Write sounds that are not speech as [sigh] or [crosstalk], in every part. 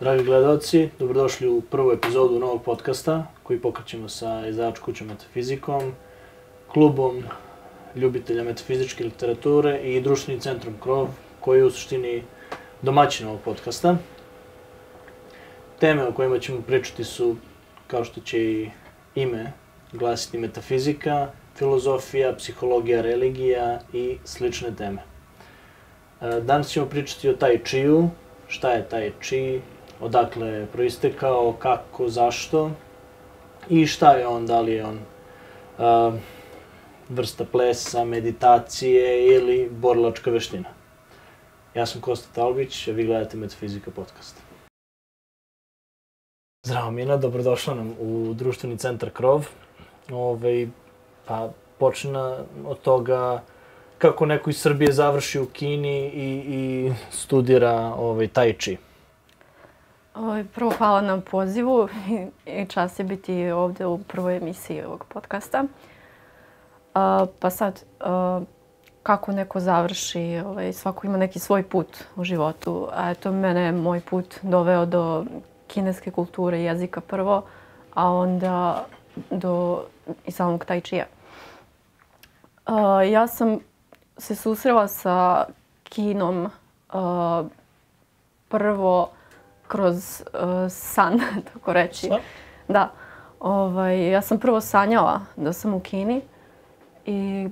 Dragi gledalci, dobrodošli u prvu epizodu novog podcasta koji pokrećemo sa izdavač kućom metafizikom, klubom ljubitelja metafizičke literature i društvenim centrom Krov, koji je u suštini domaćin ovog podcasta. Teme o kojima ćemo pričati su, kao što će i ime glasiti, metafizika, filozofija, psihologija, religija i slične teme. E, danas ćemo pričati o Tai Chi-u, šta je Tai Chi, odakle je proistekao, kako, zašto i šta je on, da li je on uh, vrsta plesa, meditacije ili borilačka veština. Ja sam Kosta Talbić, a vi gledate Metafizika podcast. Zdravo Mina, dobrodošla nam u društveni centar Krov. Ove, ovaj, pa počne od toga kako neko iz Srbije završi u Kini i, i studira ovaj, Tai Chi. Ovaj, prvo hvala na pozivu i čast je biti ovdje u prvoj emisiji ovog podcasta. Pa sad, kako neko završi, ovaj, svako ima neki svoj put u životu. A eto, mene je moj put doveo do kineske kulture i jezika prvo, a onda do i samog tai chi Ja sam se susrela sa kinom prvo kroz uh, san, [laughs] tako reći. Šta? Da. Ovaj, ja sam prvo sanjala da sam u Kini i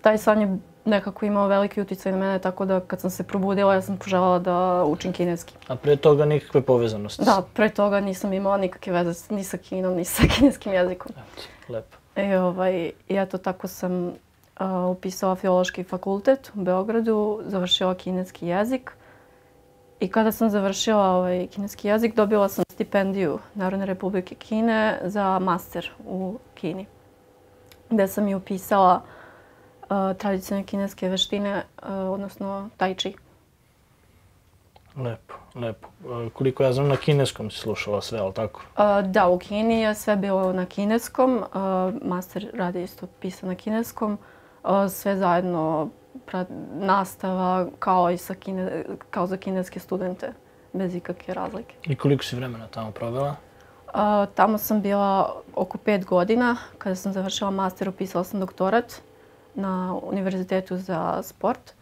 taj san je nekako imao veliki utjecaj na mene, tako da kad sam se probudila, ja sam poželjala da učim kineski. A pre toga nikakve povezanosti? Da, pre toga nisam imala nikakve veze ni sa kinom, ni sa [laughs] kineskim jezikom. Lepo. I, ovaj, I eto, tako sam uh, upisala filološki fakultet u Beogradu, završila kineski jezik. I kada sam završila ovaj kineski jezik, dobila sam stipendiju Narodne republike Kine za master u Kini. Gde sam i upisala uh, tradicionalne kineske veštine, uh, odnosno tai chi. Lepo, lepo. Uh, koliko ja znam, na kineskom si slušala sve, ali tako? Da, u Kini je sve bilo na kineskom. Master radi isto pisa na kineskom. Sve zajedno nastava kao i sa kine, kao za kineske studente bez ikakve razlike. I koliko si vremena tamo provela? Uh, tamo sam bila oko pet godina. Kada sam završila master, upisala sam doktorat na Univerzitetu za sport,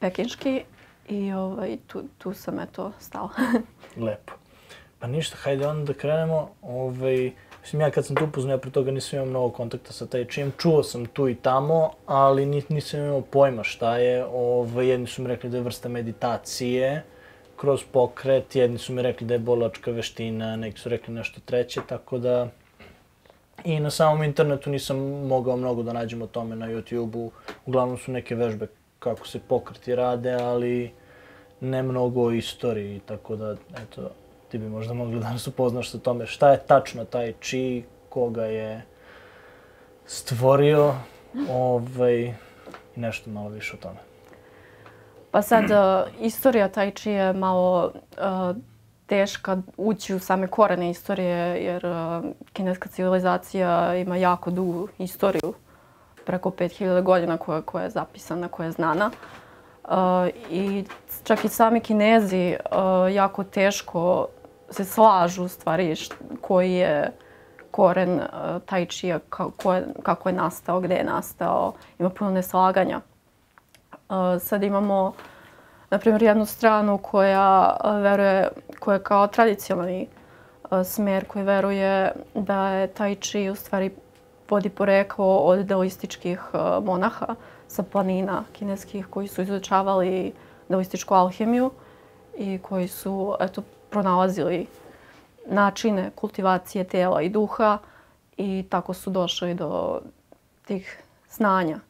pekinški, i ovaj, tu, tu sam eto stala. [laughs] Lepo. Pa ništa, hajde onda da krenemo. Ovaj, Mislim, ja kad sam tu upoznao, ja pre toga nisam imao mnogo kontakta sa taj čim. Čuo sam tu i tamo, ali nisam imao pojma šta je. Ove, ovaj, jedni su mi rekli da je vrsta meditacije kroz pokret, jedni su mi rekli da je bolačka veština, neki su rekli nešto treće, tako da... I na samom internetu nisam mogao mnogo da nađem o tome na YouTube-u. Uglavnom su neke vežbe kako se pokreti rade, ali ne mnogo o istoriji, tako da, eto, ti bi možda mogli da nas upoznaš sa tome šta je tačno taj chi, koga je stvorio ovaj, i nešto malo više o tome. Pa sad, uh, istorija Tai Chi je malo uh, teška ući u same korene istorije, jer uh, kineska civilizacija ima jako dugu istoriju, preko 5000 godina koja, koja je zapisana, koja je znana. Uh, I čak i sami kinezi uh, jako teško se slažu stvari koji je koren e, taj čija, kako, je, kako je nastao, gde je nastao. Ima puno neslaganja. E, sad imamo, na primjer, jednu stranu koja veruje, koja je kao tradicionalni e, smer koji veruje da je taj čiji u stvari vodi poreklo od daoističkih monaha sa planina kineskih koji su izučavali daoističku alhemiju i koji su eto, pronalazili načine kultivacije tela i duha i tako su došli do tih znanja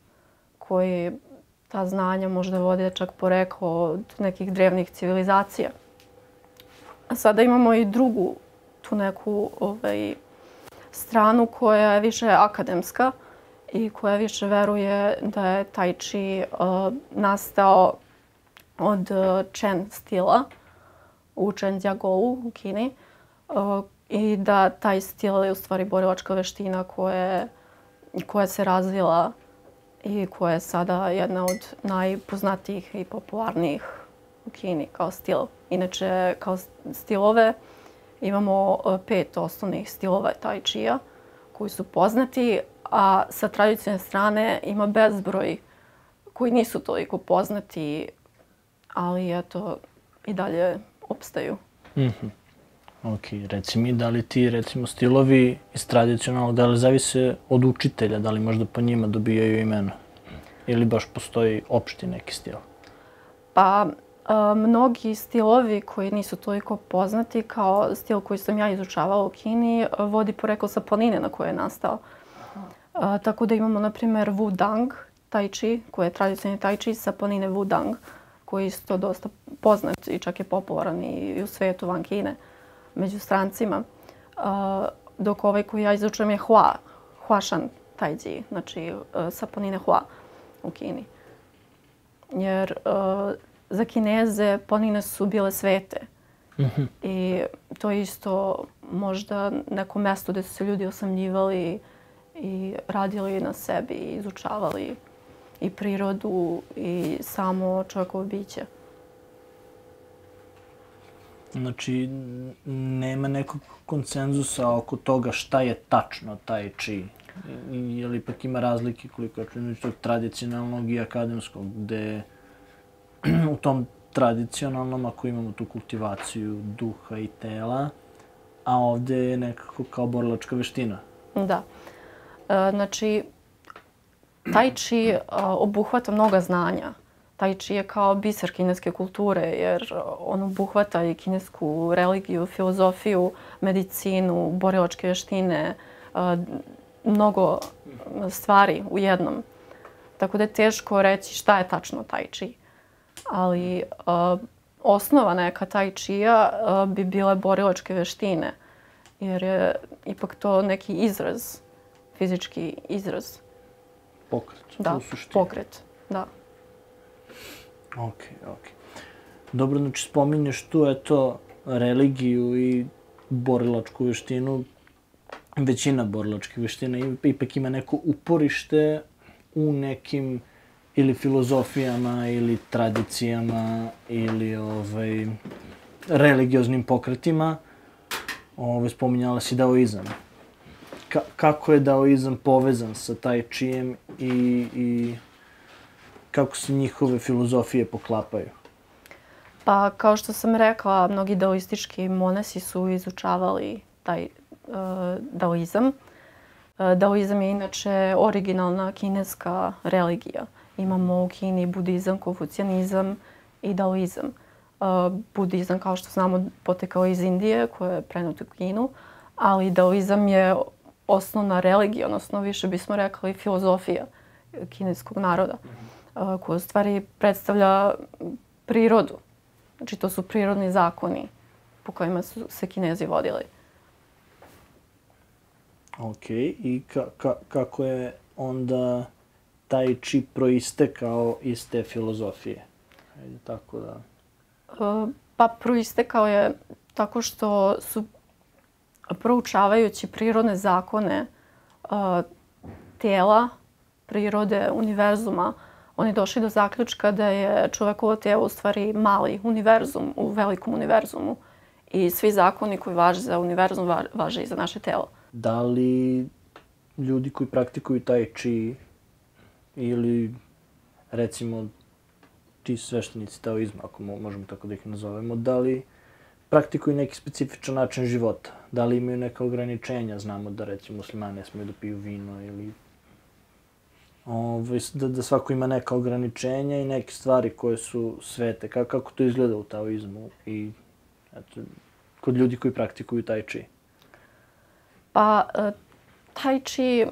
koje ta znanja možda vode čak poreklo od nekih drevnih civilizacija. A sada imamo i drugu tu neku ovaj, stranu koja je više akademska i koja više veruje da je Tai Chi uh, nastao od uh, Chen stila, u Zhenjiagou u Kini eh, i da taj stil je u stvari borilačka veština koja, koja se razvila i koja je sada jedna od najpoznatijih i popularnijih u Kini kao stil. Inače, kao stilove imamo eh, pet osnovnih stilova tai chi koji su poznati, a sa tradicionalne strane ima bezbroj koji nisu toliko poznati, ali eto, i dalje opstaju. Mm -hmm. Ok, reci mi, da li ti, recimo, stilovi iz tradicionalnog, da li zavise od učitelja, da li možda po njima dobijaju imena? Ili baš postoji opšti neki stil? Pa, a, mnogi stilovi koji nisu toliko poznati, kao stil koji sam ja izučavala u Kini, vodi poreklo sa planine na koje je nastao. A, tako da imamo, na primjer, Wu Dang, Tai Chi, koji je tradicionalni Tai Chi sa planine Wu Dang, koji je isto dosta poznat i čak je popularan i u svetu van Kine među strancima. Dok ovaj koji ja izučujem je Hua, Huashan Taiji, znači uh, saponine Hua u Kini. Jer uh, za Kineze ponine su bile svete. Mm -hmm. I to je isto možda neko mesto gdje su se ljudi osamljivali i radili na sebi i izučavali i prirodu i samo čovjekovo biće. Znači, nema nekog koncenzusa oko toga šta je tačno taj chi. Je li ipak ima razlike koliko je znači, tog tradicionalnog i akademskog, gde [clears throat] u tom tradicionalnom, ako imamo tu kultivaciju duha i tela, a ovde je nekako kao borilačka veština. Da. E, znači, Tai chi eh, obuhvata mnoga znanja Tai chi je kao biser kineske kulture, jer eh, on obuhvata i kinesku religiju, filozofiju, medicinu, borilačke vještine, eh, mnogo stvari u jednom. Tako da je teško reći šta je tačno tai chi. Ali osnova neka tai chi-a bi bile borilačke vještine, jer je ipak to neki izraz, fizički izraz. Pokret, da, u suštini. Pokret, da. Ok, ok. Dobro, znači spominješ tu eto religiju i borilačku veštinu. Većina borilačkih veština ipak ima neko uporište u nekim ili filozofijama ili tradicijama ili ovaj religioznim pokretima. Ove, spominjala si daoizam. Ka kako je daoizam povezan sa taj čijem i, i kako se njihove filozofije poklapaju? Pa, kao što sam rekla, mnogi daoistički monasi su izučavali taj uh, daoizam. Uh, daoizam je inače originalna kineska religija. Imamo u Kini budizam, konfucijanizam i daoizam. Uh, budizam, kao što znamo, potekao iz Indije, koja je prenut u Kinu, ali daoizam je osnovna religija, odnosno više bismo rekli filozofija kineskog naroda. -hmm koja u stvari predstavlja prirodu. Znači to su prirodni zakoni po kojima su se kinezi vodili. Ok, i ka, ka, kako je onda taj čip proistekao iz te filozofije? Ajde, tako da... Pa proistekao je tako što su proučavajući prirodne zakone uh, tela, prirode, univerzuma, oni došli do zaključka da je čovekovo tijelo u stvari mali univerzum u velikom univerzumu i svi zakoni koji važe za univerzum važe i za naše telo. Da li ljudi koji praktikuju taj chi ili recimo ti sveštenici taoizma, ako možemo tako da ih nazovemo, da li praktikuju neki specifičan način života? Da li imaju neka ograničenja? Znamo da recimo muslimani ne smiju da piju vino ili ovaj, da, da svako ima neka ograničenja i neke stvari koje su svete. Kako, kako to izgleda u taoizmu i eto, kod ljudi koji praktikuju tai chi? Pa, e, tai chi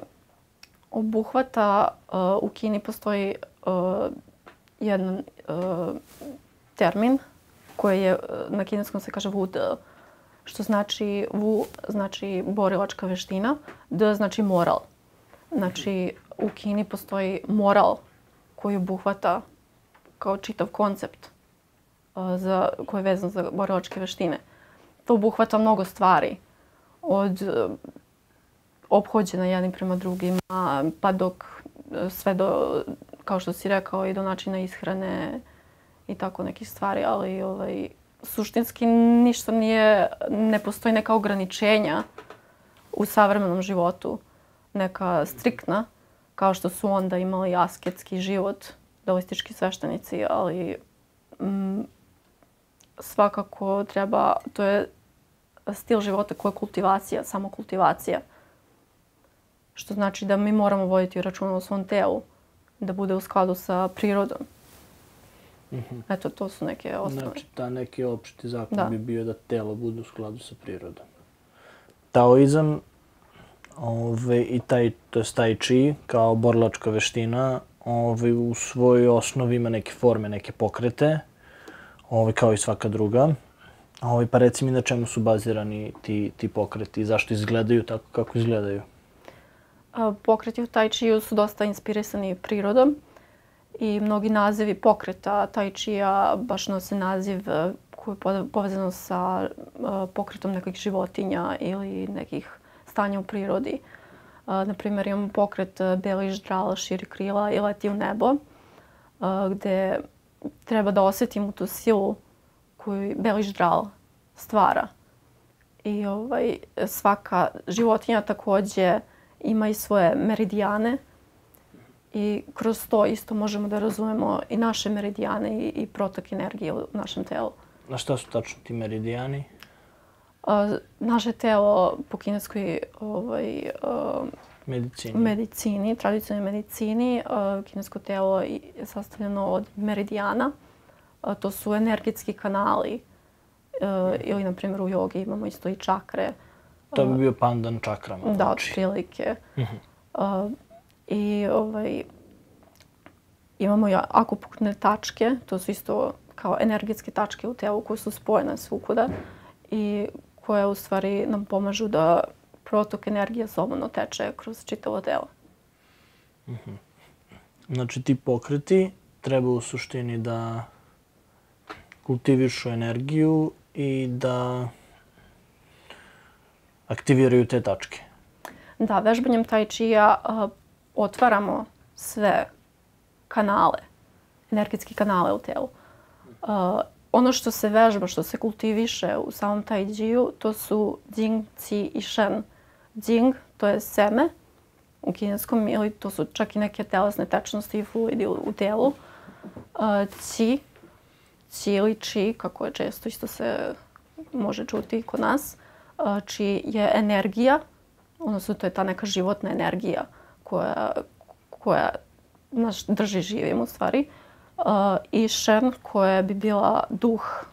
obuhvata, e, u Kini postoji e, jedan termin koje je e, na kineskom se kaže Wu e, što znači Wu znači borilačka veština, D znači moral. Znači, u Kini postoji moral koji obuhvata kao čitav koncept e, za, koji je vezan za borilačke veštine. To obuhvata mnogo stvari. Od obhođena jednim prema drugima, pa dok sve do, kao što si rekao, i do načina ishrane i tako nekih stvari, ali ovaj, suštinski ništa nije, ne postoji neka ograničenja u savremenom životu, neka striktna, kao što su onda imali asketski život, dalistički sveštenici, ali mm, svakako treba, to je stil života koja je kultivacija, samo kultivacija. Što znači da mi moramo voditi račun o svom telu, da bude u skladu sa prirodom. Mm -hmm. Eto, to su neke osnovne. Znači, ta neki opšti zakon da. bi bio da telo bude u skladu sa prirodom. Taoizam ove, i taj, to je tai chi kao borlačka veština ove, u svojoj osnovi ima neke forme, neke pokrete, ove, kao i svaka druga. Ove, pa reci mi na čemu su bazirani ti, ti pokreti i zašto izgledaju tako kako izgledaju? A, pokreti u Tai Chi su dosta inspirisani prirodom i mnogi nazivi pokreta Tai Chi-a baš nose naziv e, koji je povezano sa e, pokretom nekih životinja ili nekih stanja u prirodi. E, na naprimjer, imamo pokret Beli ždral, širi krila i leti u nebo, gde treba da osjetimo tu silu koju Beli ždral stvara. I ovaj, svaka životinja također ima i svoje meridijane i kroz to isto možemo da razumemo i naše meridijane i, i protok energije u našem telu. Na šta su tačno ti meridijani? naše telo po kineskoj ovaj, medicini. medicini, tradicionalnoj medicini, kinesko telo je sastavljeno od meridijana. To su energetski kanali. Ili, na primjer, u jogi imamo isto i čakre. To bi bio pandan čakrama. Da, znači. prilike. Uh -huh. I ovaj, imamo i akupunkturne tačke. To su isto kao energetske tačke u telu koje su spojene svukuda i koje u stvari nam pomažu da protok energije slobodno teče kroz čitavo telo. Mm -hmm. Znači ti pokreti treba u suštini da kultivišu energiju i da aktiviraju te tačke. Da, vežbanjem tai chi-a otvaramo sve kanale, energetski kanale u telu. Uh, ono što se vežba, što se kultiviše u samom tai chi to su jing, qi i shen. Jing, to je seme u kineskom, ili to su čak i neke telesne tečnosti i fluidi u, u telu. Uh, qi, qi ili qi, kako je često isto se može čuti kod nas, uh, qi je energija, odnosno to je ta neka životna energija koja, koja nas drži živim u stvari. Uh, i šen koja bi bila duh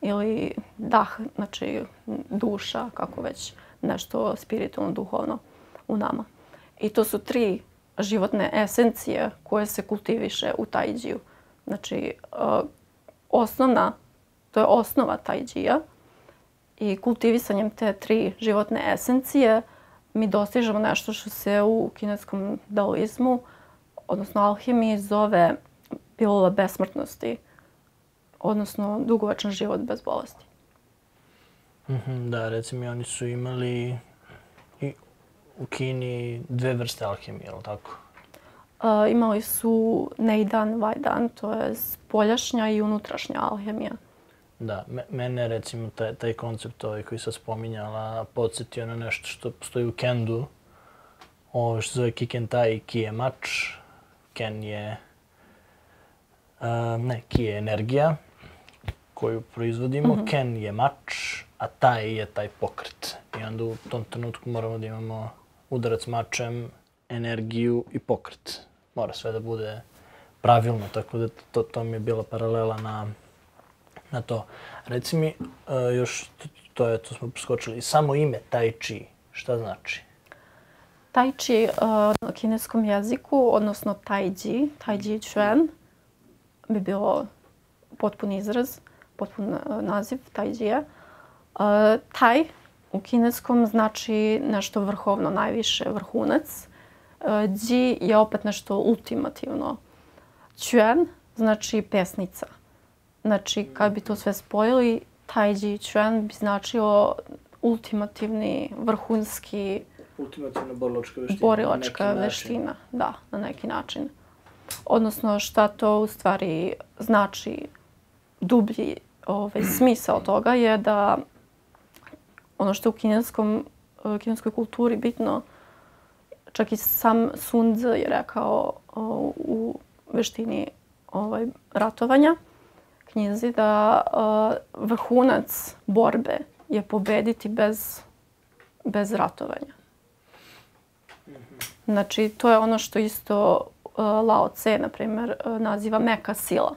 ili dah, znači duša, kako već nešto spiritualno, duhovno u nama. I to su tri životne esencije koje se kultiviše u tajđiju. Znači, uh, osnovna, to je osnova tajđija i kultivisanjem te tri životne esencije mi dostižemo nešto što se u kineskom daoizmu, odnosno alhimiji, zove pilula besmrtnosti, odnosno dugovačan život bez bolesti. -hmm, da, recimo oni su imali i u Kini dve vrste alhemije, je li tako? Uh, imali su Neidan, Vajdan, to je spoljašnja i unutrašnja alhemija. Da, mene recimo taj, taj koncept ovaj koji sam spominjala podsjetio na nešto što postoji u Kendu, ovo što zove Kikentai Ki je mač. Ken je ne, ki je energija koju proizvodimo, mm -hmm. ken je mač, a taj je taj pokret. I onda u tom trenutku moramo da imamo udarac mačem, energiju i pokret. Mora sve da bude pravilno, tako da to, to mi je bila paralela na, na to. Reci mi, uh, još to je, to smo poskočili, samo ime Tai Chi, šta znači? Tai Chi uh, na kineskom jeziku, odnosno Tai Chi, Tai Chi Chuan, bi bilo potpun izraz, potpun uh, naziv Tai Chi. Uh, tai u kineskom znači nešto vrhovno, najviše vrhunac. Ji je opet nešto ultimativno. Chuan znači pesnica. Znači, kad bi to sve spojili, Taiji Čuen bi značio ultimativni, vrhunski... Ultimativna borilačka veština. Borilačka veština, da, na neki način odnosno šta to u stvari znači dublji ovaj, [clears throat] smisao toga je da ono što je u kineskom, kineskoj kulturi bitno, čak i sam Sun Tzu je rekao uh, u veštini ovaj, ratovanja knjizi da uh, vrhunac borbe je pobediti bez, bez ratovanja. Znači, to je ono što isto uh, Lao Tse, na primjer, uh, naziva meka sila.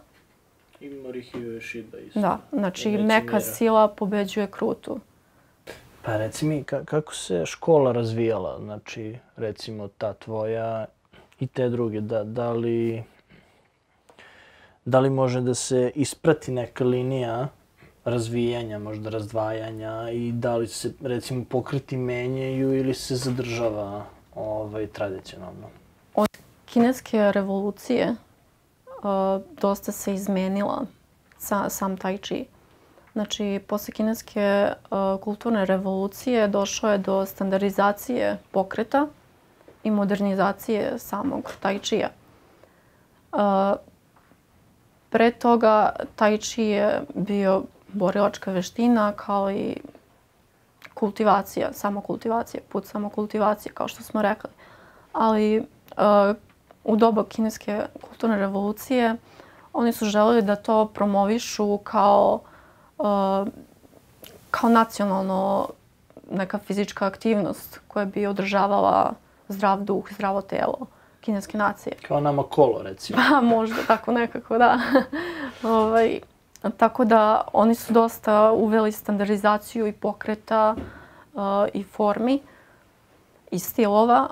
I Morihio Shiba isto. Da, znači meka sila pobeđuje krutu. Pa reci mi, ka kako se škola razvijala? Znači, recimo ta tvoja i te druge, da, da li da li može da se isprati neka linija razvijanja, možda razdvajanja i da li se recimo pokriti menjaju ili se zadržava ovaj, tradicionalno? Od kineske revolucije uh, dosta se izmenila sa, sam Tai Chi. Znači, posle kineske uh, kulturne revolucije došlo je do standardizacije pokreta i modernizacije samog Tai Chi-a. Pre toga Tai Chi je bio borilačka veština kao i kultivacija, samo kultivacija, put samo kultivacije, kao što smo rekli. Ali uh, u doba kineske kulturne revolucije oni su želeli da to promovišu kao, uh, kao nacionalno neka fizička aktivnost koja bi održavala zdrav duh, zdravo telo kineske nacije. Kao nama kolo, recimo. [laughs] Pa, možda tako nekako, da. [laughs] ovaj, tako da oni su dosta uveli standardizaciju i pokreta uh, i formi i stilova,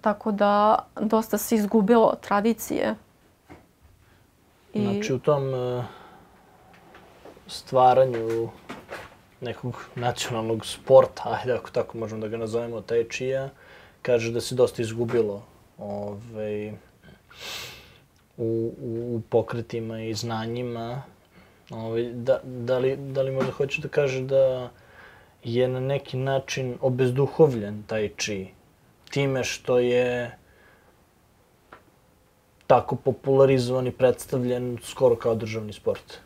tako da dosta se izgubilo tradicije. I... Znači u tom uh, stvaranju nekog nacionalnog sporta, ajde ako tako možemo da ga nazovemo, taj čija, kaže da se dosta izgubilo ovaj, u, u, pokretima i znanjima. Ovaj, da, da, li, da li možda hoće da kaže da je na neki način obezduhovljen taj či time što je tako popularizovan i predstavljen skoro kao državni sport?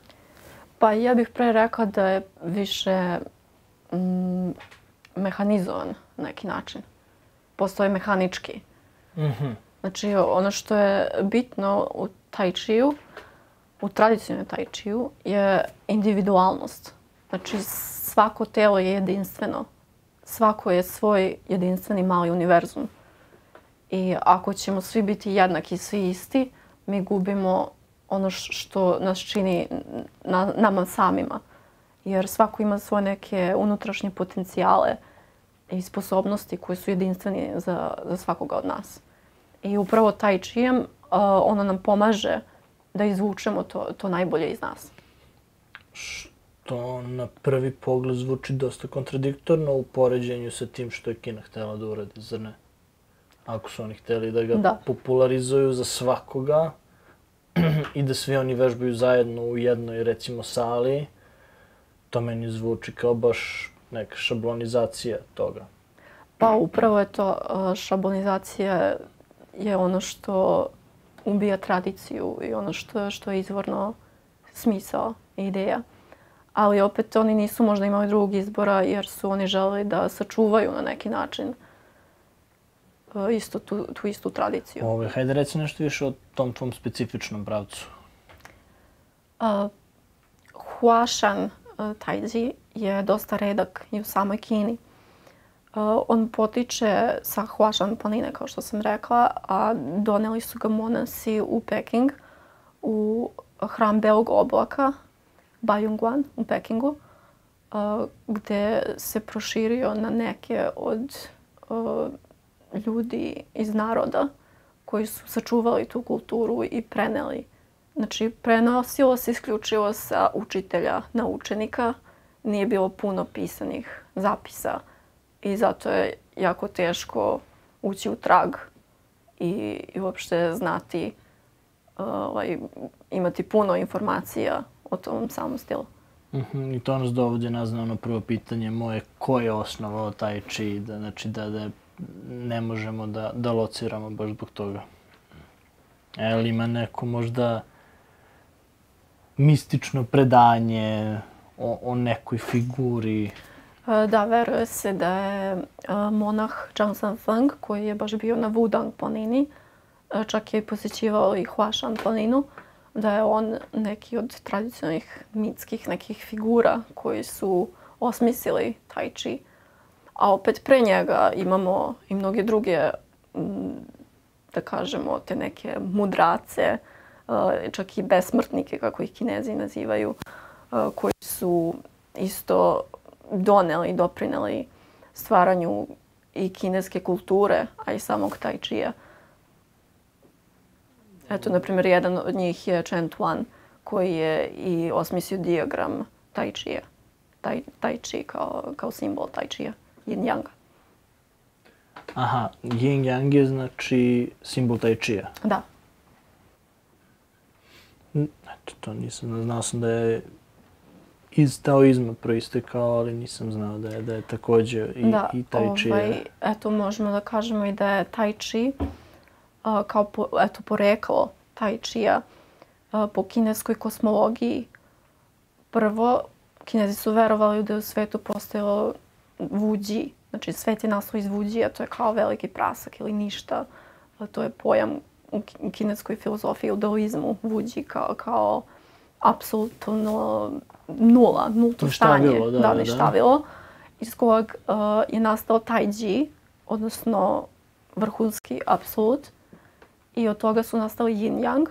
Pa ja bih pre rekao da je više mm, mehanizovan na neki način. Postoji mehanički. Mm Znači, ono što je bitno u Tai chiu, u tradicionalnom Tai chiu, je individualnost. Znači, svako telo je jedinstveno. Svako je svoj jedinstveni mali univerzum. I ako ćemo svi biti jednaki, svi isti, mi gubimo ono što nas čini na, nama samima. Jer svako ima svoje neke unutrašnje potencijale i sposobnosti koje su jedinstveni za, za svakoga od nas. I upravo taj čijem, uh, ono nam pomaže da izvučemo to, to najbolje iz nas. Što na prvi pogled zvuči dosta kontradiktorno u poređenju sa tim što je Kina htjela da uradi, zar ne? Ako su oni htjeli da ga da. popularizuju za svakoga [clears throat] i da svi oni vežbaju zajedno u jednoj, recimo, sali, to meni zvuči kao baš neka šablonizacija toga. Pa upravo je to uh, šablonizacija je ono što ubija tradiciju i ono što, što je izvorno smisao i ideja. Ali opet oni nisu možda imali drugog izbora jer su oni želeli da sačuvaju na neki način uh, isto tu, tu istu tradiciju. Ove, hajde reci nešto više o tom tvom specifičnom pravcu. Uh, Huashan uh, Taiji je dosta redak i u samoj Kini. On potiče sa Huashan planine, kao što sam rekla, a doneli su ga monasi u Peking, u hram Belog oblaka, Bayungwan u Pekingu, gde se proširio na neke od ljudi iz naroda koji su sačuvali tu kulturu i preneli. Znači, prenosilo se isključivo sa učitelja na učenika, nije bilo puno pisanih zapisa i zato je jako teško ući u trag i, i uopšte znati, e, ovaj, imati puno informacija o tom samom stilu. Mm -hmm. I to nas dovodi na ono prvo pitanje moje, ko je osnovao taj či, da, znači da, da ne možemo da, da lociramo baš zbog toga. E, ima neko možda mistično predanje o, o nekoj figuri. E, da, veruje se da je e, monah Zhang Sanfeng, koji je baš bio na Wudang planini, e, čak je posjećivao i Huashan planinu, da je on neki od tradicionalnih mitskih nekih figura koji su osmislili Tai Chi. A opet pre njega imamo i mnoge druge, da kažemo, te neke mudrace, čak i besmrtnike, kako ih kinezi nazivaju, koji su isto doneli doprineli stvaranju i kineske kulture, a i samog Tai Chi-a. Eto, na primjer, jedan od njih je Chen Tuan, koji je i osmislio diagram Tai Chi-a. Tai, tai Chi kao, kao simbol Tai Chi-a, yin yang. Aha, yin yang je znači simbol Tai Chi-a. Da, Eto, to nisam, znao sam da je iz taoizma proistekao, ali nisam znao da je, da je također i, da, i Tai Chi. ovaj, je- eto, možemo da kažemo i da je Tai Chi a, kao po, eto, poreklo Tai Chi-a a, po kineskoj kosmologiji. Prvo, kinezi su verovali da je u svetu postojalo Wuji, znači svet je nastao iz Wuji, to je kao veliki prasak ili ništa. A, to je pojam u ki- u kineskoj filozofiji, u daoizmu, Wuji kao, kao apsolutno nula, nulto stanje. da, da, da, ništavilo iz kojeg uh, je nastao Tai Chi, odnosno vrhunski apsolut. I od toga su nastali yin yang.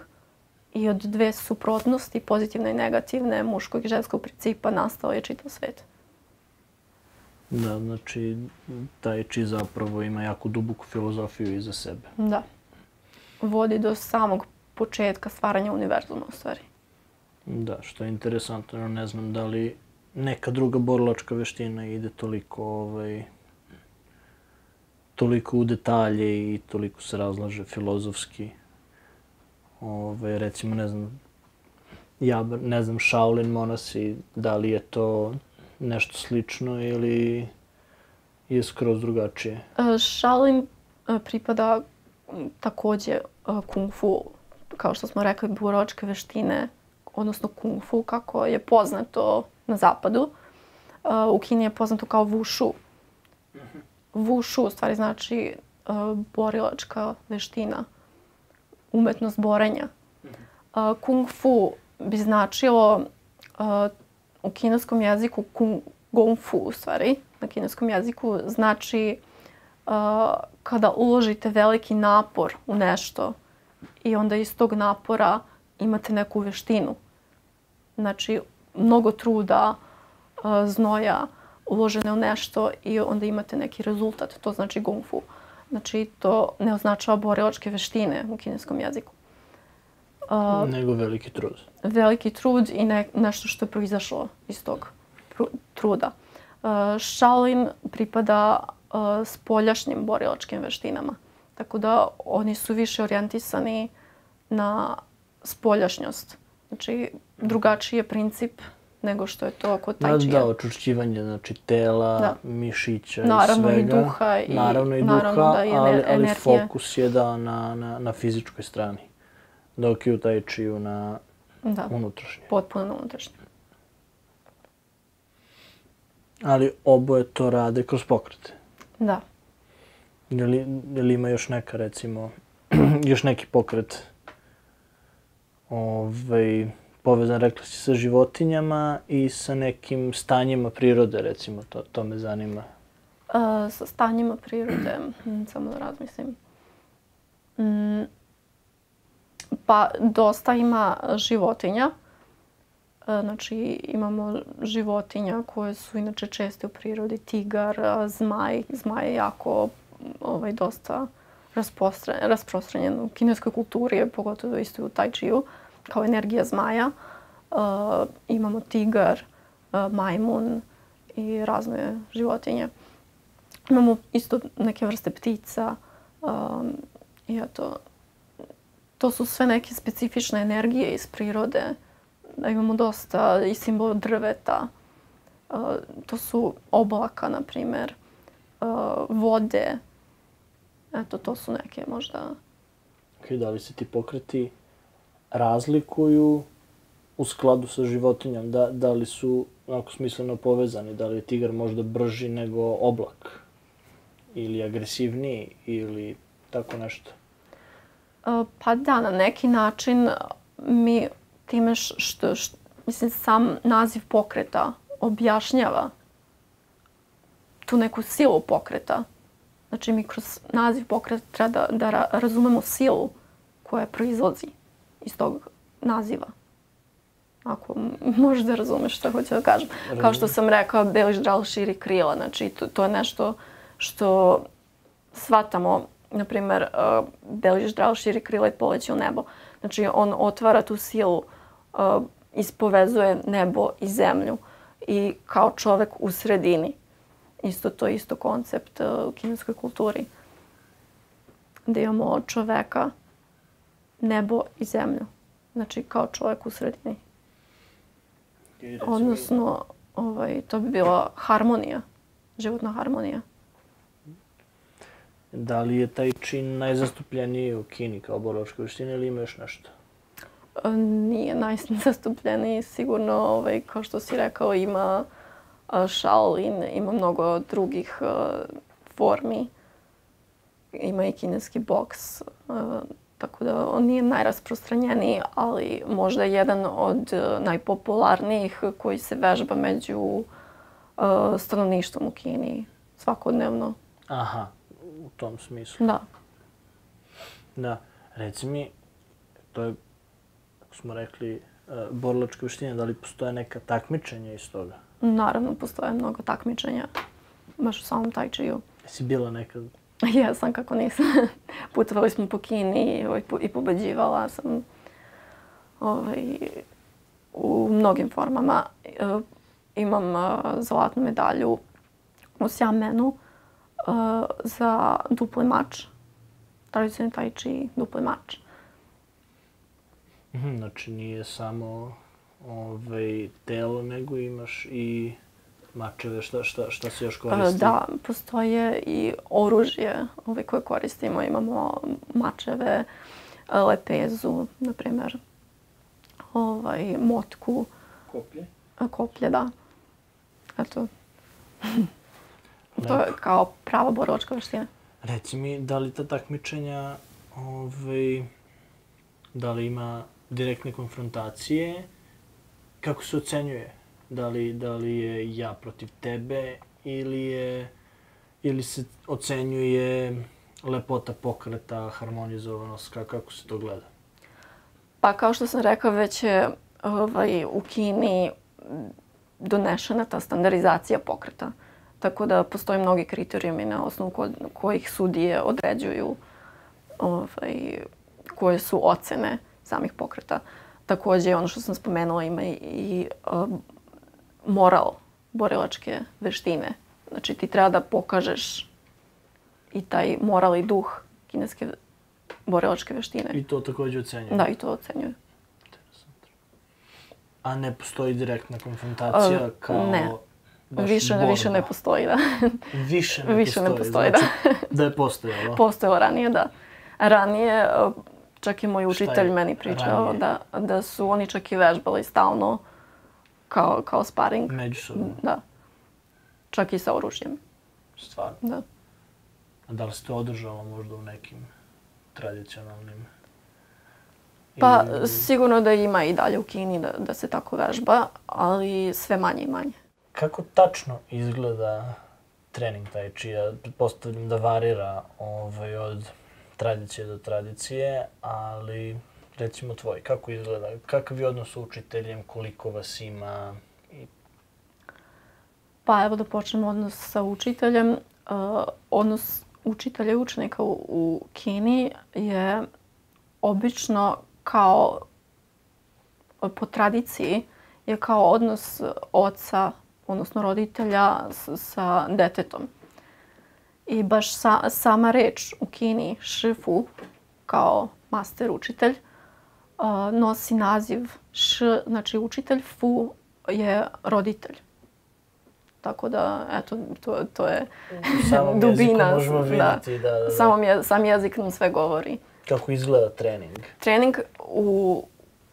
I od dve suprotnosti, pozitivne i negativne, muškog i ženskog principa, nastao je čitav svet. Da, znači Tai Chi zapravo ima jako duboku filozofiju iza sebe. Da. Vodi do samog početka stvaranja univerzuma, u stvari. Da, što je interesantno, ne znam da li neka druga borilačka veština ide toliko ovaj toliko u detalje i toliko se razlaže filozofski. Ovaj recimo ne znam ja ne znam Shaolin monasi da li je to nešto slično ili je skroz drugačije. Uh, Shaolin uh, pripada takođe uh, kung fu, kao što smo rekli, borilačke veštine, odnosno kung fu, kako je poznato na zapadu. Uh, U Kini je poznato kao wushu. Wushu u stvari znači uh, borilačka veština, umetnost borenja. Uh, Kung fu bi značilo uh, u kineskom jeziku kung, gong fu u stvari, na kineskom jeziku znači uh, kada uložite veliki napor u nešto i onda iz tog napora imate neku veštinu. Znači, mnogo truda, uh, znoja uložene u nešto i onda imate neki rezultat. To znači gong fu. Znači, to ne označava borilačke veštine u kineskom jeziku. Uh, Nego veliki trud. veliki trud i ne, nešto što je proizašlo iz tog pru- truda. Uh, Shaolin pripada uh, spoljašnjim borilačkim veštinama. Tako da oni su više orijentisani na spoljašnjost. Znači, drugačiji je princip nego što je to kod Da, Tai Chi. da, očušćivanje znači tela, Da. mišića Naravno i i svega. duha i- naravno i naravno duha, da je ali, ali fokus je da na, na, na fizičkoj strani. Dok je u Tai Chi-u na Da, unutrašnjoj. potpuno unutrašnje. Ali oboje to rade kroz pokrete. Da. Je li, je li ima još neka, recimo, [clears throat] još neki pokret ovaj, povezan, rekla si, sa životinjama i sa nekim stanjima prirode, recimo, to, to me zanima. Uh, sa stanjima prirode, mm, samo da razmislim. Mm, pa dosta ima životinja. E, Znači imamo životinja koje su inače česte u prirodi. Tigar, zmaj. Zmaj je jako ovaj, dosta rasprostranjen, u kineskoj kulturi, pogotovo isto u Tai Chi-u, kao energija zmaja. Uh, imamo tigar, uh, majmun i razne životinje. Imamo isto neke vrste ptica um, i eto, to su sve neke specifične energije iz prirode. Da imamo dosta i simbol drveta. Uh, to su oblaka, na primjer, uh, vode. Eto, to su neke možda... Okay, da li se ti pokreti razlikuju u skladu sa životinjom, da, da li su onako smisleno povezani, da li je tigar možda brži nego oblak? Ili agresivniji? Ili tako nešto. E, Pa da, na neki način mi time što, što mislim, sam naziv pokreta objašnjava tu neku silu pokreta. Znači mi kroz naziv pokreta treba da, da ra- razumemo silu koja proizlazi iz tog naziva. Ako možeš da razumeš što hoću da kažem. Kao što sam rekao, beli ždral širi krila. Znači to, to je nešto što shvatamo, na primjer, uh, ždral širi krila i poleće u nebo. Znači on otvara tu silu, uh, ispovezuje nebo i zemlju i kao čovek u sredini. Isto to isto koncept uh, u kineskoj kulturi. Da imamo čoveka, nebo i zemlju. Znači kao čovek u sredini. Odnosno, ovaj, to bi bila harmonija, životna harmonija. Da li je taj čin najzastupljeniji u Kini kao borilačka veština ili ima još nešto? Nije najzastupljeniji, sigurno, ovaj, kao što si rekao, ima Shaolin, ima mnogo drugih formi. Ima i kineski boks, tako da on nije najrasprostranjeniji, ali možda je jedan od najpopularnijih koji se vežba među stanovništvom u Kini svakodnevno. Aha, u tom smislu. Da. Da, reci mi, to je, kako smo rekli, borilačka veština, da li postoje neka takmičenja iz toga? Naravno, postoje mnogo takmičenja, baš u samom tajčiju. Jesi bila nekad? [laughs] Jesam, kako nisam. [laughs] Putovali smo po Kini i, ovaj, i pobeđivala sam ovaj, u mnogim formama. E, imam e, zlatnu medalju u Xiamenu e, za dupli mač. Tradicionalni tai chi dupli mač. Mhm, znači nije samo ovaj, telo, nego imaš i mačeve, šta, šta, šta se još koristi? Da, postoje i oružje ove koje koristimo. Imamo mačeve, e, lepezu, na primjer, ovaj, motku, Koplje? e, koplje, da. Eto. [laughs] to je kao prava borilačka veština. Reci mi, da li ta takmičenja, ovaj, da li ima direktne konfrontacije, kako se ocenjuje? Da li, da li je ja protiv tebe ili je ili se ocenjuje lepota pokreta, harmonizovanost, kako se to gleda? Pa kao što sam rekao, već je ovaj, u Kini donešena ta standardizacija pokreta. Tako da postoje mnogi kriterijumi na osnovu ko, kojih sudije određuju ovaj, koje su ocene samih pokreta. Takođe, ono što sam spomenula, ima i, i um, moral borilačke veštine. Znači, ti treba da pokažeš i taj moral i duh kineske borilačke veštine. I to također ocenjuje? Da, i to ocenjuju. A ne postoji direktna konfrontacija A, kao ne. baš Više, borba? više ne postoji, da. [laughs] Više ne Više ne postoji, postoji, da. znači da je postojalo. [laughs] Postojalo ranije, da. Ranije, e, čak i moj je učitelj meni pričao ranije? da, da su oni čak i vežbali stalno kao, kao sparing. Međusobno, Da. Čak i sa oružjem. stvarno. Da. A da li se to održalo možda u nekim tradicionalnim... Pa ili- sigurno da ima i dalje u Kini da, da se tako vežba, ali sve manje i manje. Kako tačno izgleda trening tai chi? Pretpostavljam da varira ovaj, od tradicije do tradicije, ali recimo tvoj, kako izgleda? Kakav je odnos sa učiteljem, koliko vas ima? I Pa evo da počnemo odnos sa učiteljem. Uh, odnos učitelja i učenika u, u Kini je obično kao po tradiciji je kao odnos oca, odnosno roditelja s, sa detetom. I baš sa, sama reč u Kini, šifu, kao master učitelj, uh, nosi naziv š, znači učitelj, fu je roditelj. Tako da, eto, to, to je samom [laughs] dubina. jeziku možemo vidjeti da, da, Samom je, sam jezik nam sve govori. kako izgleda trening. Trening u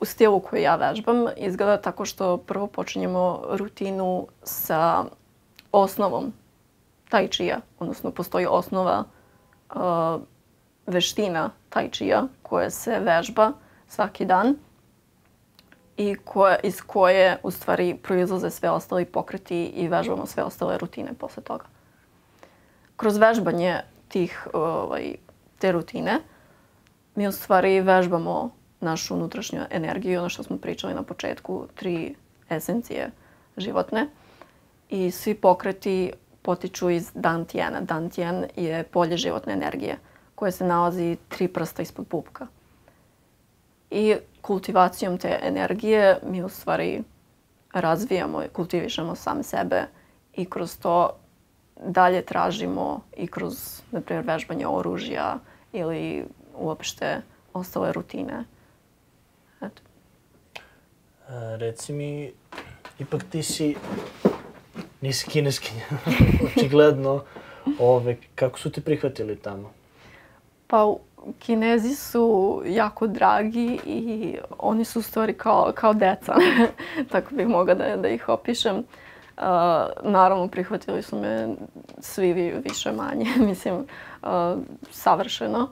u stilu koji ja vežbam izgleda tako što prvo počinjemo rutinu sa osnovom tai chia, odnosno postoji osnova uh, veština tai chia koja se vežba svaki dan i koja, iz koje u stvari proizlaze sve ostali pokreti i vežbamo sve ostale rutine posle toga. Kroz vežbanje tih, uh, ovaj, te rutine mi u stvari vežbamo našu unutrašnju energiju, ono što smo pričali na početku, tri esencije životne. I svi pokreti potiču iz Dantijena. Dantijen je polje životne energije koje se nalazi tri prsta ispod pupka. I kultivacijom te energije mi u stvari razvijamo i kultivišemo same sebe i kroz to dalje tražimo i kroz, na primjer, vežbanje oružja ili uopšte ostale rutine. Eto. E, reci mi, ipak ti si, nisi kineskinja, [laughs] očigledno, ove, kako su te prihvatili tamo? Pa, Kinezi su jako dragi i oni su u stvari kao, kao deca, [laughs] tako bih mogla da, da ih opišem. Uh, naravno, prihvatili su me svi više manje, [laughs] mislim, uh, savršeno.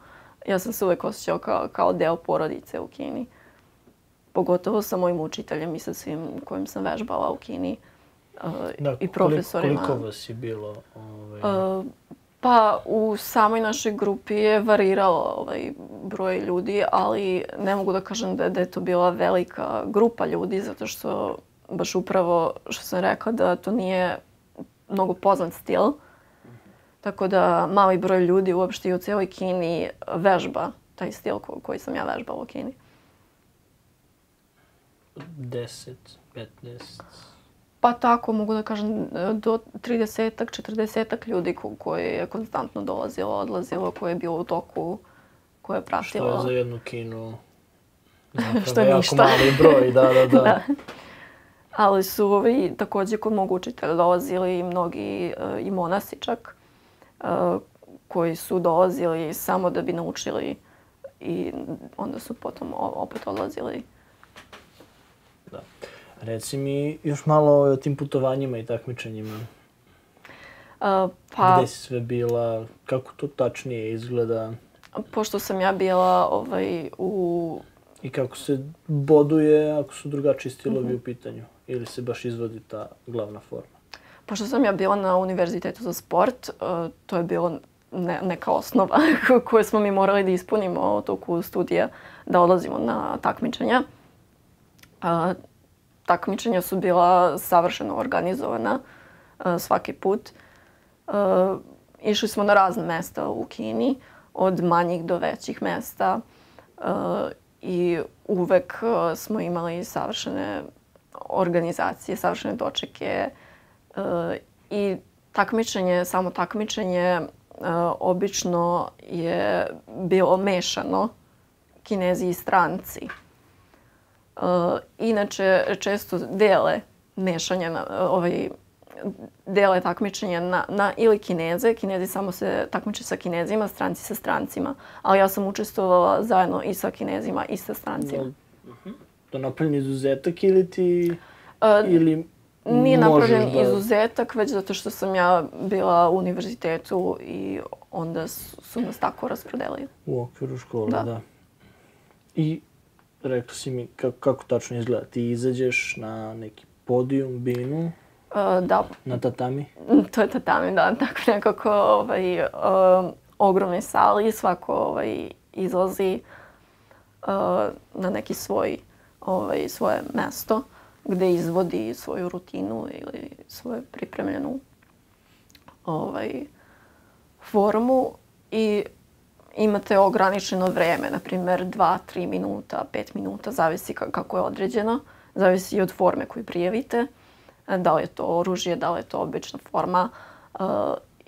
Ja sam se uvek osjećao kao, kao deo porodice u Kini. Pogotovo sa mojim učiteljem i sa svim kojim sam vežbala u Kini. Uh, da, I profesorima. Koliko vas je bilo? Ovaj... Uh, Pa u samoj našoj grupi je variralo ovaj broj ljudi, ali ne mogu da kažem da, da je to bila velika grupa ljudi, zato što baš upravo što sam rekla da to nije mnogo poznat stil. Tako da mali broj ljudi uopšte i u cijeloj Kini vežba taj stil ko, koji sam ja vežbala u Kini. 10, 15... Pa tako, mogu da kažem, do 30-ak, 40-ak ljudi ko, koje je konstantno dolazilo, odlazilo, koje je bilo u toku, koje je pratilo. Što je za jednu kinu [laughs] što je jako ništa. mali broj, da, da, da. [laughs] da. Ali su ovi također kod mog učitelja dolazili i mnogi uh, i monasi čak, uh, koji su dolazili samo da bi naučili i onda su potom opet odlazili. Da. Reci mi još malo o tim putovanjima i takmičenjima. Uh, pa... Gde si sve bila? Kako to tačnije izgleda? Pošto sam ja bila ovaj, u... I kako se boduje ako su drugačiji stilovi mm -hmm. u pitanju? Ili se baš izvodi ta glavna forma? Pošto sam ja bila na Univerzitetu za sport, uh, to je bilo ne, neka osnova [laughs] koju smo mi morali da ispunimo u toku studija da odlazimo na takmičenja. Uh, takmičenja su bila savršeno organizovana e, svaki put. E, išli smo na razne mesta u Kini, od manjih do većih mesta e, i uvek smo imali savršene organizacije, savršene dočeke i takmičenje, samo takmičenje obično je bilo mešano kinezi i stranci. Uh, inače, često dele mešanje, na, ovaj, dele takmičenje na, na ili kineze. Kinezi samo se takmiče sa kinezima, stranci sa strancima. Ali ja sam učestvovala zajedno i sa kinezima i sa strancima. Uh To napravljen izuzetak ili ti... Uh, ili nije napravljen da... izuzetak, već zato što sam ja bila u univerzitetu i onda su, su nas tako rasprodelili. U okviru škole, da. da. I rekla si mi kako, kako tačno izgleda. Ti izađeš na neki podijum, binu, uh, da. na tatami? To je tatami, da. [laughs] Tako nekako ovaj, uh, ogromni sali, svako ovaj, izlazi uh, na neki svoj, ovaj, svoje mesto gde izvodi svoju rutinu ili svoju pripremljenu ovaj, formu i imate ograničeno vreme, na primjer 2-3 minuta, 5 minuta, zavisi kako je određeno, zavisi od forme koju prijavite, da li je to oružje, da li je to obična forma uh,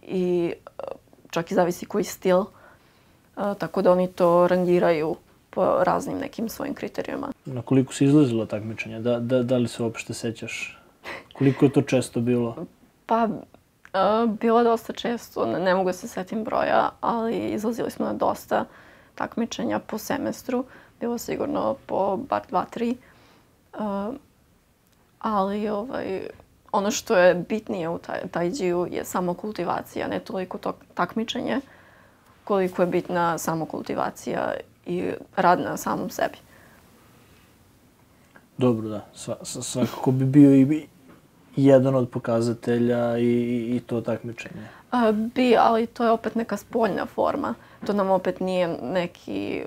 i čak i zavisi koji stil, tako da oni to rangiraju po raznim nekim svojim kriterijima. Na koliko si izlazila takmičenja? Da, da, da li se uopšte sećaš? Koliko je to često bilo? Pa, bilo je dosta često, ne, mogu se setim broja, ali izlazili smo na dosta takmičenja po semestru. bilo sigurno po bar dva, tri. Ali ovaj, ono što je bitnije u taj, tajdžiju je samo kultivacija, ne toliko to takmičenje, koliko je bitna samo kultivacija i rad na samom sebi. Dobro, da. Sva, svakako bi bio i jedan od pokazatelja i, i to takmičenje. A, bi, ali to je opet neka spoljna forma. To nam opet nije neki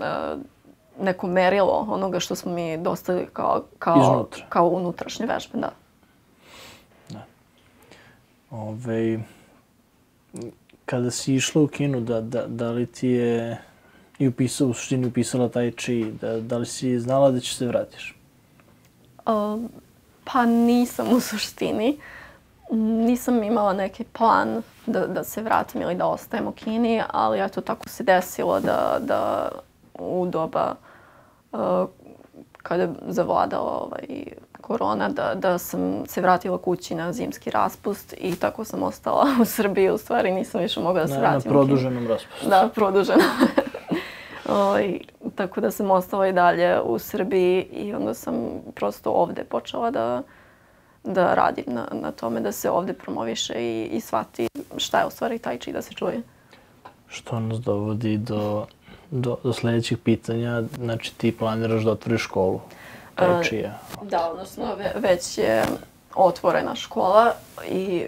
a, neko merilo onoga što smo mi dostali kao, kao, kao unutrašnje vežbe. Da. da. Ove, kada si išla u kinu, da, da, da li ti je i upisala, u suštini upisala taj či, da, da li si znala da ćeš se vratiš? Um, pa nisam u suštini. Nisam imala neki plan da, da se vratim ili da ostajem u Kini, ali eto tako se desilo da, da u doba uh, kada je zavladala ovaj, korona, da, da sam se vratila kući na zimski raspust i tako sam ostala [laughs] u Srbiji. U stvari nisam više mogla da se vratim. Na produženom raspustu. Da, produženom. Ovaj, tako da sam ostala i dalje u Srbiji i onda sam prosto ovde počela da, da radim na, na tome da se ovde promoviše i, i shvati šta je u stvari taj či da se čuje. Što nas dovodi do, do, do sljedećih pitanja. Znači ti planiraš da otvoriš školu? Tai čija? Da, odnosno već je otvorena škola i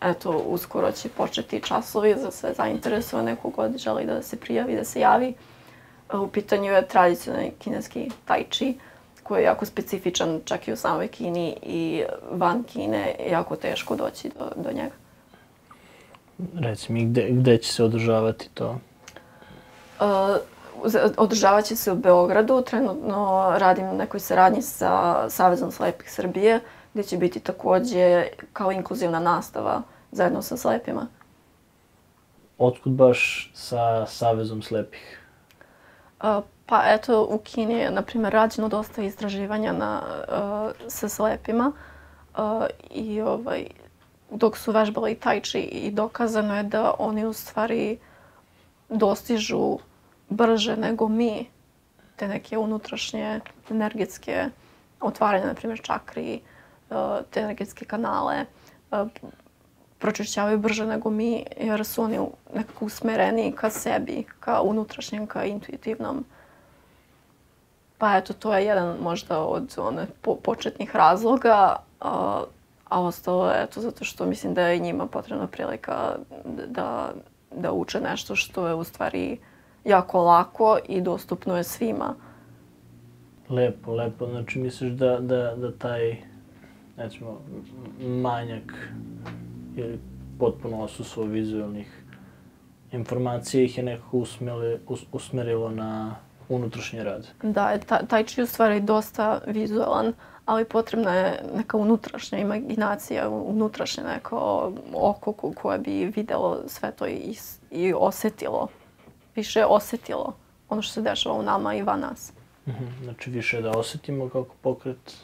eto, uskoro će početi časovi za sve zainteresovane kogod želi da se prijavi, da se javi. U pitanju je tradicionalni kineski tai chi, koji je jako specifičan čak i u samoj Kini i van Kine je jako teško doći do, do njega. Reci mi, gde, gde će se održavati to? Uh, održavat će se u Beogradu. Trenutno radim na nekoj saradnji sa Savezom slepih Srbije, gdje će biti također kao inkluzivna nastava zajedno sa slepima. Otkud baš sa Savezom slepih? Pa eto, u Kini je, na primjer, rađeno dosta istraživanja na, uh, sa slepima uh, i ovaj, dok su vežbali tai chi i dokazano je da oni u stvari dostižu brže nego mi te neke unutrašnje energetske otvaranje, na primjer, čakri, uh, te energetske kanale, uh, pročišćavaju brže nego mi, jer su oni nekako usmereni ka sebi, ka unutrašnjem, ka intuitivnom. Pa eto, to je jedan možda od one po početnih razloga, a, a ostalo je eto zato što mislim da je njima potrebna prilika da, da uče nešto što je u stvari jako lako i dostupno je svima. Lepo, lepo. Znači misliš da, da, da taj, nećemo, manjak ili potpuno osustvo vizualnih informacija ih je nekako usmjeli, us, usmerilo na unutrašnji rad. Da, ta, taj čiji u stvari dosta vizualan, ali potrebna je neka unutrašnja imaginacija, unutrašnje neko oko koje bi videlo sve to i, i osjetilo, više osjetilo ono što se dešava u nama i van nas. -hmm. Znači više da osjetimo kako pokret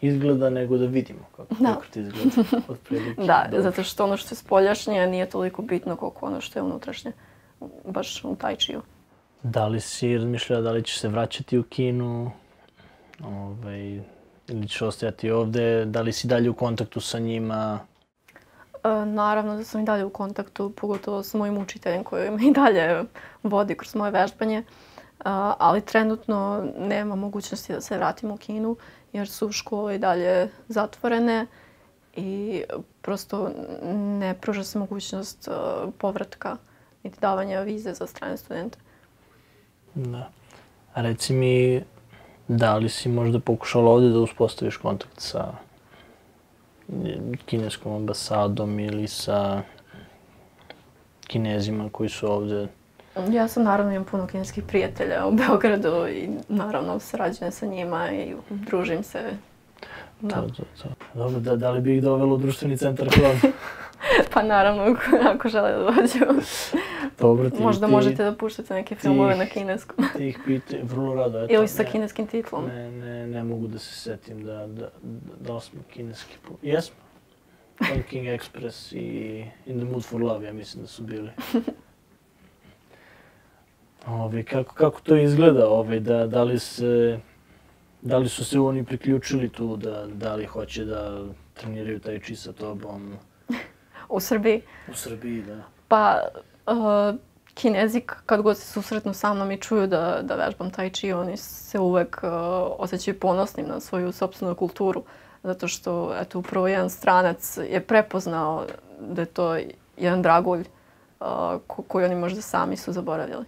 izgleda nego da vidimo kako da. pokret izgleda. [laughs] Od da, dobro. zato što ono što je spoljašnje nije toliko bitno koliko ono što je unutrašnje. Baš u taj čiju. Da li si razmišljala da li ćeš se vraćati u kinu? Ovaj, ili ćeš ostajati ovde? Da li si dalje u kontaktu sa njima? E, naravno da sam i dalje u kontaktu, pogotovo sa mojim učiteljem koji me i dalje vodi kroz moje vežbanje. E, ali trenutno nema mogućnosti da se vratim u kinu jer su škole i dalje zatvorene i prosto ne pruža se mogućnost e, povratka niti davanja vize za strane studente. Da. A reci mi, da li si možda pokušala ovdje da uspostaviš kontakt sa kineskom ambasadom ili sa kinezima koji su ovdje Ja sam naravno imam puno kineskih prijatelja u Beogradu i naravno sarađujem sa njima i družim se. Da. To, to, to. Dobro, da, da li bi ih dovelo u društveni centar Hrvata? [laughs] pa naravno, ako žele da dođu. Dobro, ti, Možda ti, možete da puštate neke filmove na kineskom. ti ih pite, vrlo rado. Eto, Ili sa ne, kineskim titlom. Ne, ne, ne mogu da se setim da, da, da, da smo kineski... Jesmo. King Express i In the Mood for Love, ja mislim da su bili. [laughs] Ove, kako, kako to izgleda? Ove, da, da, li se, da li su se oni priključili tu, da, da li hoće da treniraju taj či sa tobom? U Srbiji? U Srbiji, da. Pa, uh, kinezi kad god se susretnu sa mnom i čuju da, da vežbam tai chi, oni se uvek uh, osjećaju ponosnim na svoju sobstvenu kulturu. Zato što, eto, upravo jedan stranac je prepoznao da je to jedan dragulj uh, ko, koji oni možda sami su zaboravili.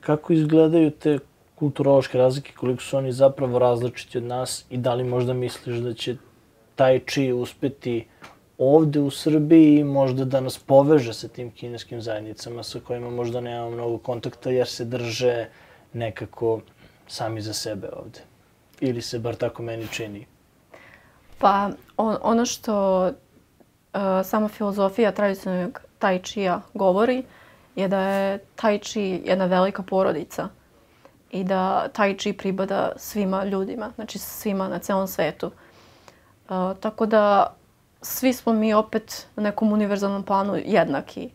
Kako izgledaju te kulturološke razlike, koliko su oni zapravo različiti od nas i da li možda misliš da će taj čiji uspeti ovde u Srbiji možda da nas poveže sa tim kineskim zajednicama sa kojima možda nemamo mnogo kontakta jer se drže nekako sami za sebe ovde. Ili se bar tako meni čini. Pa on, ono što uh, sama filozofija tradicionalnog tai chi govori je da je tai chi jedna velika porodica i da tai chi pribada svima ljudima, znači svima na celom svetu. Uh, tako da svi smo mi opet na nekom univerzalnom planu jednaki.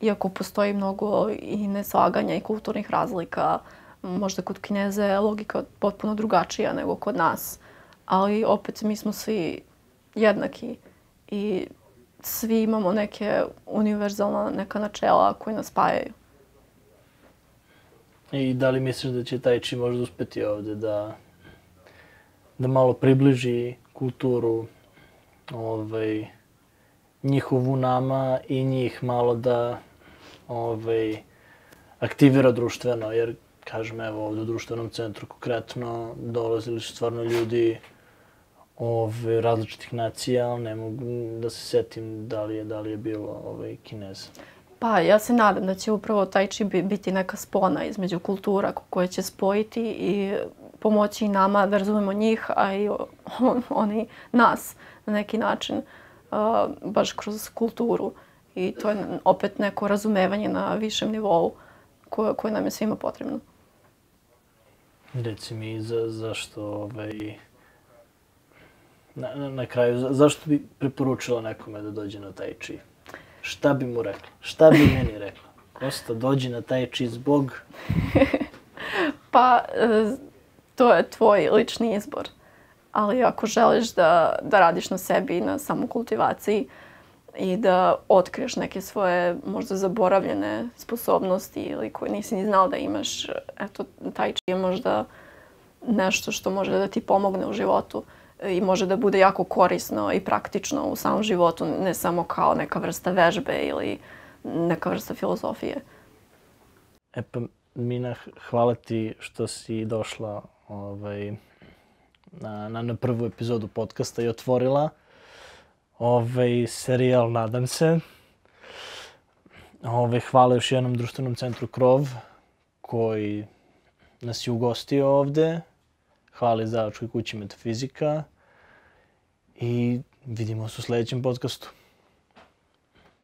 Iako postoji mnogo i neslaganja i kulturnih razlika, možda kod Kineze je logika potpuno drugačija nego kod nas. Ali opet mi smo svi jednaki i svi imamo neke univerzalna neka načela koji nas spajaju. I da li misliš da će taj či možda uspeti ovde da, da malo približi kulturu ovaj, njihovu nama i njih malo da ovaj, aktivira društveno, jer kažem evo ovdje u društvenom centru konkretno dolazili su stvarno ljudi ove, različitih nacija, ali ne mogu da se setim da li je, da li je bilo ovaj, kineza. Pa ja se nadam da će upravo taj čip biti neka spona između kultura koje će spojiti i pomoći nama da razumemo njih, a i [laughs] on, oni nas na neki način uh, baš kroz kulturu. I to je opet neko razumevanje na višem nivou koje, koje nam je svima potrebno. Reci mi za, zašto ovaj, na, na, na kraju, za, zašto bi preporučila nekome da dođe na taj čiji? Šta bi mu rekla? Šta bi meni rekla? Kosta, dođi na taj čiji zbog... [laughs] pa, e, to je tvoj lični izbor ali ako želiš da, da radiš na sebi i na samokultivaciji i da otkriješ neke svoje možda zaboravljene sposobnosti ili koje nisi ni znao da imaš, eto, taj čiji je možda nešto što može da ti pomogne u životu i može da bude jako korisno i praktično u samom životu, ne samo kao neka vrsta vežbe ili neka vrsta filozofije. E pa, Mina, hvala ti što si došla ovaj, na, na, na prvu epizodu podcasta i otvorila ovaj serijal, nadam se. Ove, hvala još jednom društvenom centru Krov koji nas je ugostio ovde. Hvala izdavačkoj kući Metafizika. I vidimo se u sljedećem podcastu.